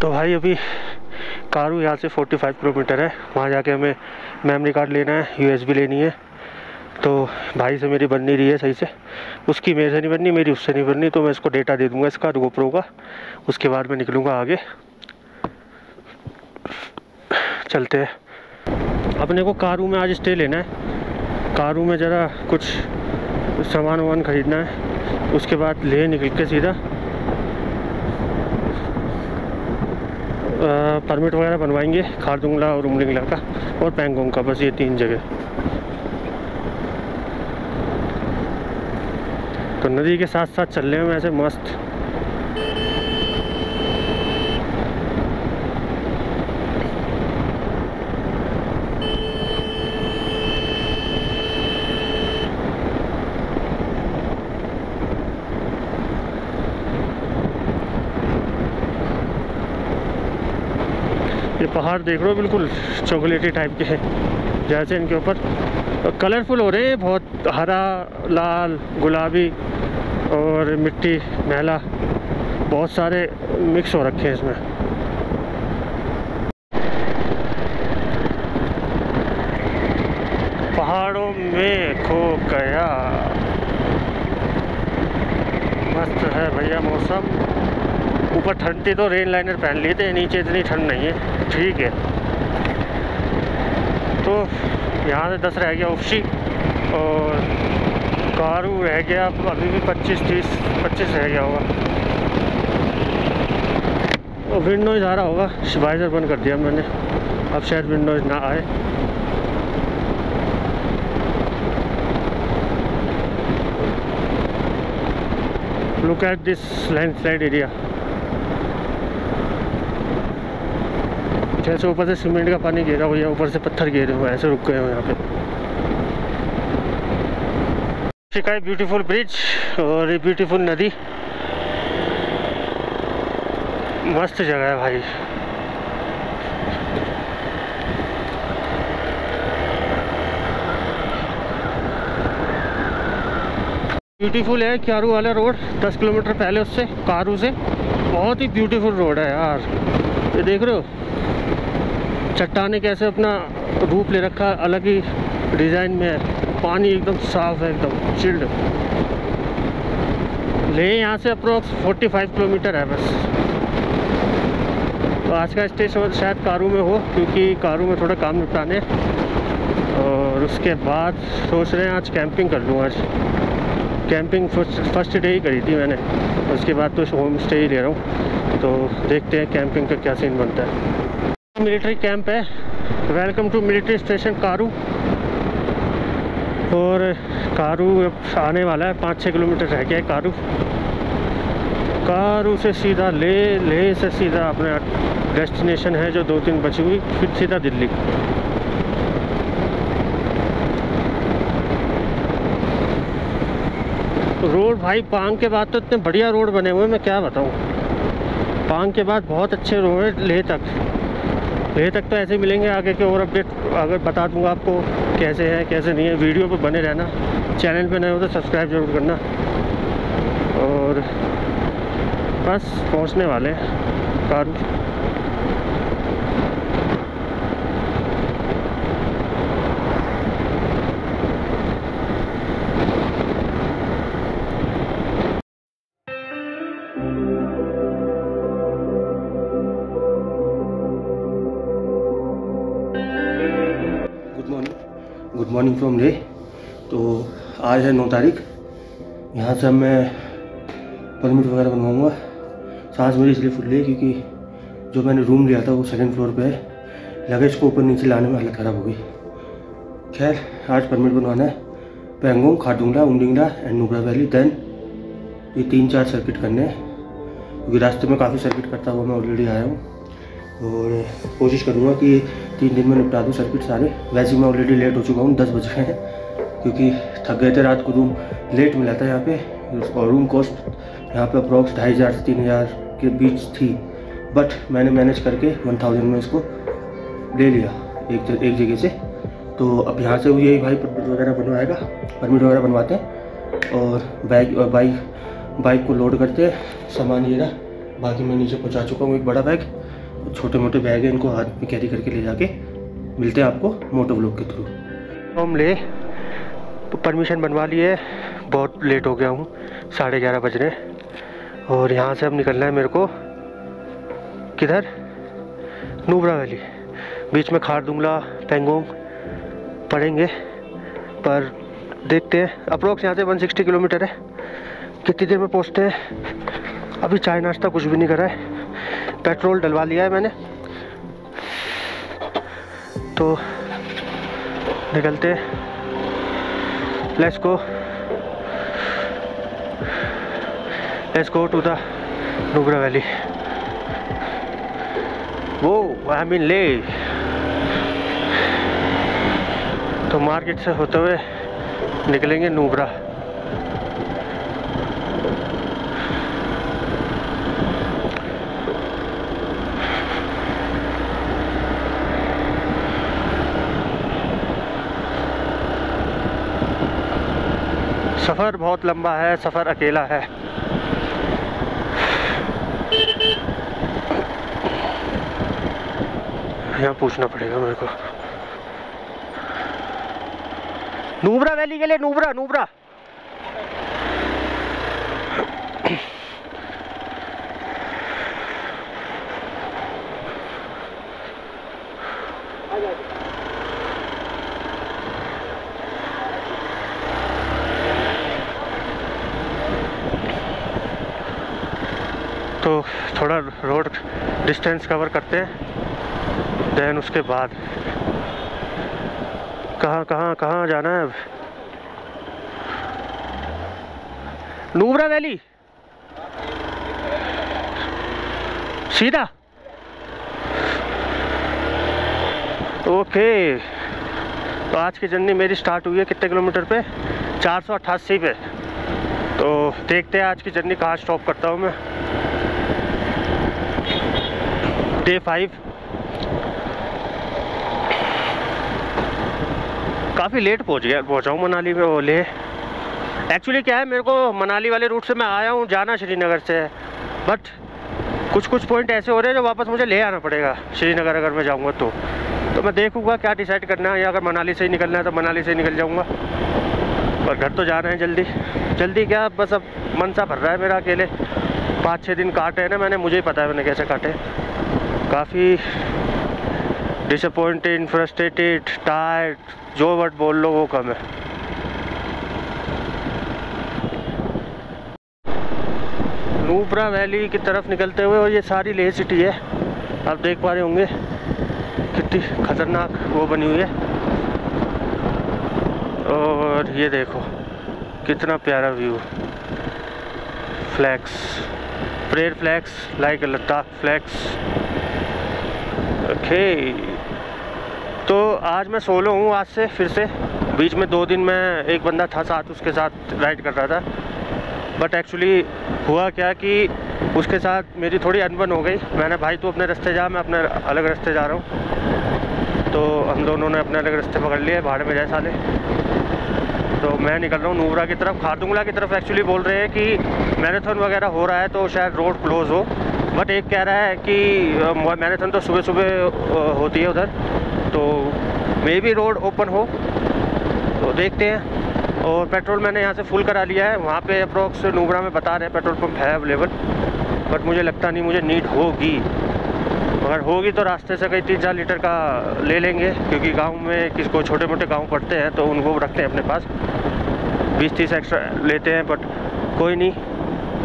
तो भाई अभी कारू यहाँ से 45 किलोमीटर है। वहाँ जाके हमें मेमोरी कार्ड लेना है यूएसबी लेनी है। तो भाई से मेरी बन नहीं रही है सही से। उसकी मेरे से नहीं बननी, मेरी उससे नहीं बननी तो मैं इसको डेटा दे दूँगा इसका गोप्रो का। उसके बाद मैं निकलूँगा आगे। चलते हैं। अपने को कारू में आज स्टे लेना है। कारू में ज़रा कुछ सामान वामान ख़रीदना है। उसके बाद ले निकल के सीधा। परमिट वगैरह बनवाएँगे खारदुंगला और उमलिंगला का और पैंगोंग का, बस ये तीन जगह। तो नदी के साथ साथ चल रहे हैं वैसे मस्त। ये पहाड़ देख लो बिल्कुल चॉकलेटी टाइप के हैं। जैसे इनके ऊपर। कलरफुल हो रहे हैं, बहुत हरा, लाल, गुलाबी और मिट्टी, मैला, बहुत सारे मिक्स हो रखे हैं इसमें। पहाड़ों में खो गया। मस्त है भैया मौसम। ऊपर ठंड थी तो रेन लाइनर पहन लिए थे, नीचे इतनी ठंड नहीं है। ठीक है। तो यहाँ से दस रह गया उफशी और कारू रह गया, अभी भी पच्चीस, तीस, पच्चीस रह गया होगा। और विंडोज़ आ रहा होगा। वाइजर बंद कर दिया मैंने। अब शायद विंडोज़ ना आए। Look at this landslide area जैसे ऊपर से सीमेंट का पानी गिरा हुआ है, ऊपर से पत्थर गिरे हुए ऐसे रुक गए हो यहाँ पे। शिकाय ब्यूटीफुल ब्रिज और ये ब्यूटीफुल नदी। मस्त जगह है भाई। ब्यूटीफुल है क्यारू वाला रोड 10 किलोमीटर पहले उससे, कारू से। बहुत ही ब्यूटीफुल रोड है यार। ये देख रहे हो? चट्टाने कैसे अपना रूप ले रखा है, अलग ही डिज़ाइन में है। पानी एकदम साफ़ है, एकदम चिल्ड ले यहाँ से अप्रोक्स 45 किलोमीटर है बस। तो आज का स्टेशन शायद कारू में हो, क्योंकि कारू में थोड़ा काम निपटाने। और उसके बाद सोच रहे हैं आज कैंपिंग कर लूँ आज। कैंपिंग फ़र्स्ट डे ही करी थी मैंने। उसके बाद तो होम स्टे ही ले रहा हूँ। तो देखते हैं कैंपिंग का क्या सीन बनता है। मिलिट्री कैंप है। Welcome to military station Karu और कारू अब आने वाला है पाँच छः किलोमीटर रह गया है कारू कारू से सीधा ले ले से सीधा अपना डेस्टिनेशन है जो दो तीन बची हुई, फिर सीधा दिल्ली। रोड भाई, पांग के बाद तो इतने बढ़िया रोड बने हुए मैं क्या बताऊँ? पांग के बाद बहुत अच्छे रोड लेह तक। लेह तक तो ऐसे मिलेंगे आगे के और अपडेट। अगर बता दूँगा आपको कैसे है, कैसे नहीं है, वीडियो पर बने रहना। चैनल पे नए हो तो सब्सक्राइब ज़रूर करना। और बस, पहुँचने वाले हैं। कार गुड मॉर्निंग फ्रॉम रे। तो आज है नौ तारीख। यहाँ से मैं परमिट वगैरह बनवाऊँगा। सांस मेरी इसलिए फुल है क्योंकि जो मैंने रूम लिया था वो सेकंड फ्लोर पे है। लगेज को ऊपर नीचे लाने में हालत ख़राब हो गई। खैर, आज परमिट बनवाना है। Pangong, Khardungla Umlingla and Nubra valley, then ये तीन चार सर्किट करने हैं। क्योंकि रास्ते में काफ़ी सर्किट करता हुआ मैं ऑलरेडी आया हूँ। और कोशिश करूँगा कि तीन दिन में निपटा दूँ सर्किट सारे। वैसे मैं ऑलरेडी लेट हो चुका हूँ, दस बज गए हैं, क्योंकि थक गए थे रात को रूम लेट मिला था यहाँ पे और रूम कॉस्ट यहाँ पे अप्रॉक्स ढाई हज़ार से तीन हज़ार के बीच थी। बट मैंने मैनेज करके वन थाउज़ेंड में इसको ले लिया एक एक जगह से। तो अब यहाँ से यही भाई परमिट वगैरह बनवाएगा। परमिट वगैरह बनवाते हैं और बाइक बाइक बाइक को लोड करते हैं। सामान ये ना बाकी मैं नीचे पहुँचा चुका हूँ एक बड़ा बैग छोटे मोटे बैग हैं, इनको हाथ में कैरी करके ले जाके मिलते हैं आपको मोटो ब्लॉक के थ्रू तो हम ले परमिशन बनवा लिए, बहुत लेट हो गया हूँ, साढ़े ग्यारह बज रहे और यहाँ से अब निकलना है मेरे को किधर? नूबरा वैली बीच में खारदुंगला पेंगोंग पड़ेंगे, पर देखते हैं। अप्रोक्स यहाँ से 160 किलोमीटर है। कितनी देर में पहुँचते हैं? अभी चाय नाश्ता कुछ भी नहीं करा है। पेट्रोल डलवा लिया है मैंने। तो निकलते। Let's go let's go to the Nubra valley वो आई मीन ले। तो मार्केट से होते हुए निकलेंगे नूबरा सफ़र बहुत लंबा है, सफ़र अकेला है। यहाँ पूछना पड़ेगा मेरे को। नूबरा वैली के लिए नूबरा नूबरा। तो थोड़ा रोड डिस्टेंस कवर करते हैं देन उसके बाद। कहाँ कहाँ कहाँ जाना है अब? नूबरा वैली। सीधा। ओके तो आज की जर्नी मेरी स्टार्ट हुई है कितने किलोमीटर पे? चार सौ अट्ठासी पे। तो देखते हैं आज की जर्नी कहाँ स्टॉप करता हूँ मैं। डे फाइव काफ़ी लेट पहुँच गया पहुँचा हूँ मनाली में वो ले एक्चुअली क्या है, मेरे को मनाली वाले रूट से मैं आया हूँ, जाना श्रीनगर से। बट कुछ कुछ पॉइंट ऐसे हो रहे हैं जो वापस मुझे ले आना पड़ेगा। श्रीनगर अगर मैं जाऊँगा तो। तो मैं देखूँगा क्या डिसाइड करना है, या अगर मनाली से ही निकलना है तो मनाली से ही निकल जाऊँगा। और घर तो जाना है जल्दी। जल्दी क्या, बस अब मन सा भर रहा है मेरा अकेले। पाँच छः दिन काटे हैं ना मैंने, मुझे ही पता है मैंने कैसे काटे। काफ़ी डिसअपॉइंटेड फ्रस्ट्रेटेड टायर्ड जो वर्ड बोल लो वो कम है। नूबरा वैली की तरफ़ निकलते हुए और ये सारी लेह सिटी है। आप देख पा रहे होंगे, कितनी खतरनाक वो बनी हुई है। और ये देखो, कितना प्यारा view. Flags prayer flags, like Ladakh flags. Okay. तो आज मैं सोलो हूँ आज से, फिर से। बीच में दो दिन में एक बंदा था साथ, उसके साथ राइड कर रहा था। बट एक्चुअली हुआ क्या कि उसके साथ मेरी थोड़ी अनबन हो गई। मैंने, भाई तू अपने रास्ते जा, मैं अपने अलग रास्ते जा रहा हूँ। तो हम दोनों ने अपने अलग रास्ते पकड़ लिए, भाड़े में जाए साले। तो मैं निकल रहा हूँ नूबरा की तरफ़। खारदुंगला की तरफ़ एक्चुअली बोल रहे हैं कि मैराथन वगैरह हो रहा है तो शायद रोड क्लोज़ हो। बट एक कह रहा है कि मैराथन तो सुबह सुबह होती है उधर तो मे भी रोड ओपन हो तो देखते हैं। और पेट्रोल मैंने यहाँ से फुल करा लिया है, वहाँ पे अप्रोक्स नूबरा में बता रहे हैं पेट्रोल पंप है अवेलेबल बट मुझे लगता नहीं, मुझे नीड होगी। अगर होगी तो रास्ते से कहीं तीन चार लीटर का ले लेंगे, क्योंकि गाँव में किसको छोटे मोटे गाँव पड़ते हैं तो उनको रखते हैं अपने पास। बीस तीस एक्स्ट्रा लेते हैं बट कोई नहीं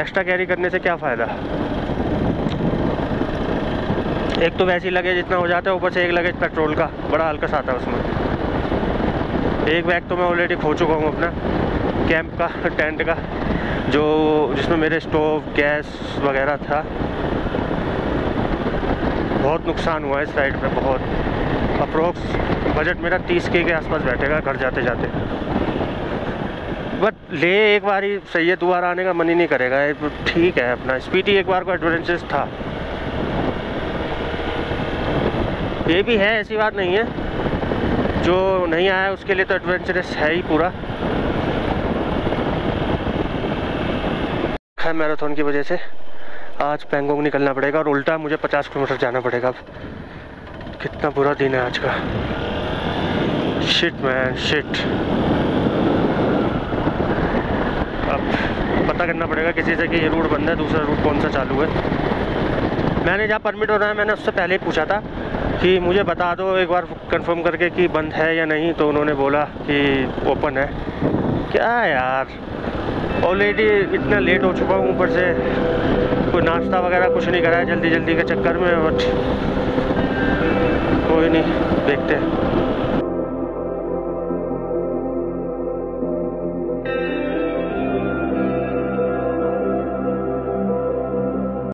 एक्स्ट्रा कैरी करने से क्या फ़ायदा? एक तो वैसे ही लगेज इतना हो जाता है, ऊपर से एक लगेज पेट्रोल का, बड़ा हल्का सा आता है उसमें। एक बैग तो मैं ऑलरेडी खो चुका हूँ अपना, कैंप का, टेंट का, जो जिसमें मेरे स्टोव, गैस वगैरह था। बहुत नुकसान हुआ है इस राइड में बहुत। अप्रोक्स बजट मेरा तीस के के आसपास बैठेगा घर जाते जाते बट ले एक बार ही है दोबारा आने का मन ही नहीं करेगा। ठीक है अपना स्पीटी एक बार को एडवेंचर्स था। ये भी है, ऐसी बात नहीं है। जो नहीं आया उसके लिए तो एडवेंचरस है ही पूरा। खैर मैराथन की वजह से आज पेंगोंग निकलना पड़ेगा और उल्टा मुझे पचास किलोमीटर जाना पड़ेगा अब। कितना बुरा दिन है आज का। शिट मैन शिट अब पता करना पड़ेगा किसी से कि ये रूट बंद है, दूसरा रूट कौन सा चालू है। मैंने जहाँ परमिट होना है, मैंने उससे पहले ही पूछा था। कि मुझे बता दो एक बार कंफर्म करके कि बंद है या नहीं तो उन्होंने बोला कि ओपन है। क्या यार? ऑलरेडी इतना लेट हो चुका हूँ ऊपर से। कोई नाश्ता वगैरह कुछ नहीं कराया जल्दी जल्दी के चक्कर में बट कोई नहीं, देखते हैं।